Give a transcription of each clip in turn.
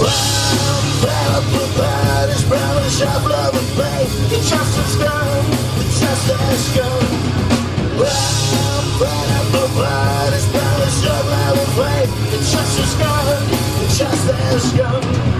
Brown, brown, brown, it's brownish of love and faith. The chest is gone, the chest is gone. Brown, brown, brown, it's brownish of love and faith. The chest is gone, the chest is gone.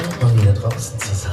Schön mal wieder draußen zu sein.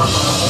No!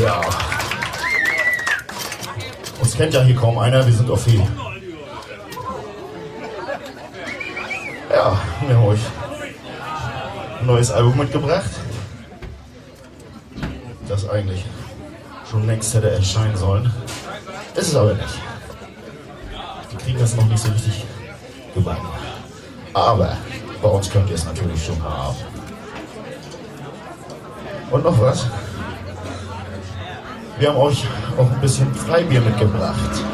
Ja. Uns kennt ja hier kaum einer, wir sind auf viel. Ja wir haben euch ein neues Album mitgebracht. Das eigentlich schon längst hätte erscheinen sollen. Ist es aber nicht. Die kriegen das noch nicht so richtig gebacken. Aber bei uns könnt ihr es natürlich schon haben. Und noch was? Wir haben euch auch ein bisschen Freibier mitgebracht.